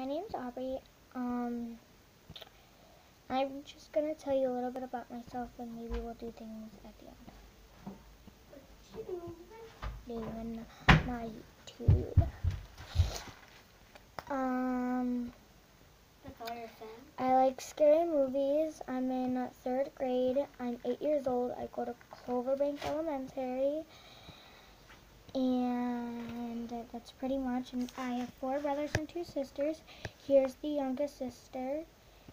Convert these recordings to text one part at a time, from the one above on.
my name's Aubrey. Um, I'm just gonna tell you a little bit about myself, and maybe we'll do things at the end. Doing my YouTube. Um? I like scary movies. I'm in third grade. I'm eight years old. I go to Cloverbank Elementary. That's pretty much. And I have four brothers and two sisters. Here's the youngest sister.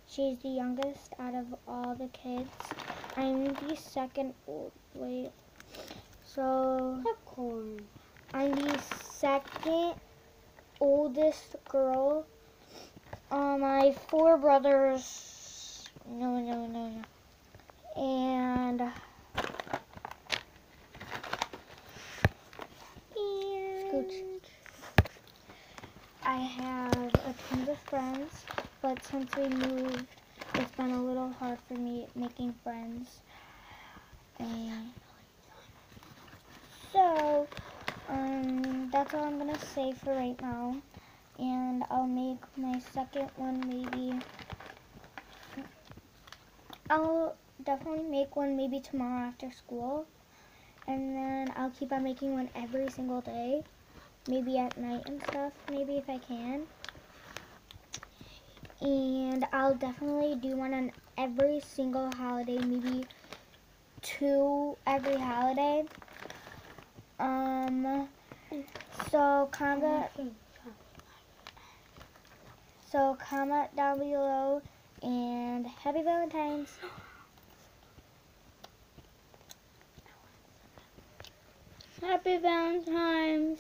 She's the youngest out of all the kids. I'm the second old. Wait. So Popcorn. I'm the second oldest girl. Uh, my four brothers. No, no, no, no. And. Scooch. I have a ton of friends, but since we moved, it's been a little hard for me making friends. And so, um, that's all I'm gonna say for right now. And I'll make my second one maybe. I'll definitely make one maybe tomorrow after school. And then I'll keep on making one every single day. Maybe at night and stuff, maybe I can. And I'll definitely do one on every single holiday, maybe two every holiday. Um, so comment, so comment down below and happy Valentine's. Happy Valentine's.